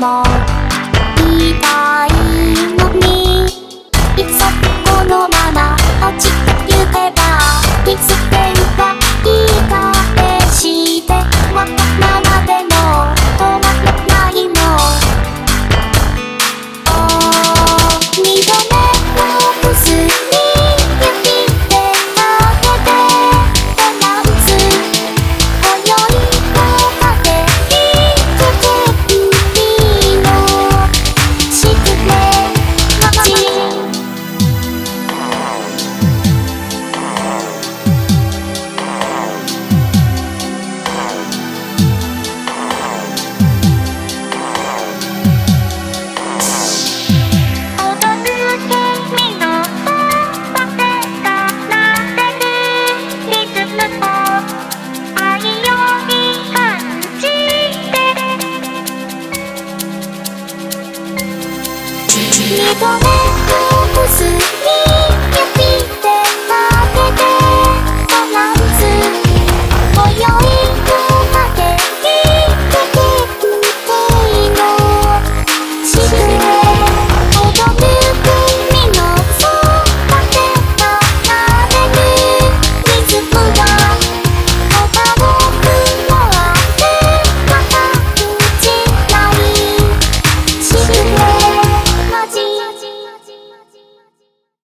も言いたいのにいっそこのまま落ちてゆけば見つけ認め尽くす